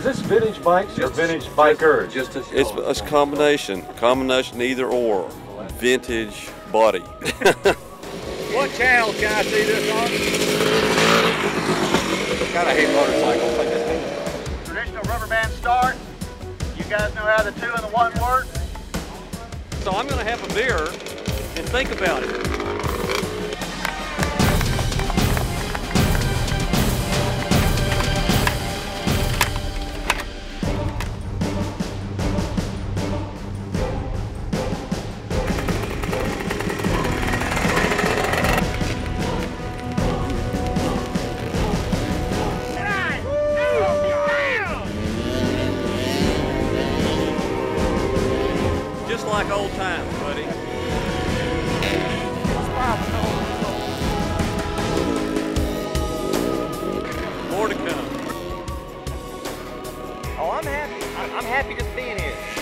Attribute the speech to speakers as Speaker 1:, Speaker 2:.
Speaker 1: vintage bikes or vintage bikers? Just a It's, it's a
Speaker 2: combination, combination either or. Vintage body.
Speaker 3: What channel can I see this on? kind of hate motorcycles. I just
Speaker 4: Traditional rubber band start. You guys know how the two and the one work?
Speaker 2: So I'm going to have a beer and think about it. just like old times, buddy. More to come.
Speaker 3: Oh, I'm happy. I'm happy just being here.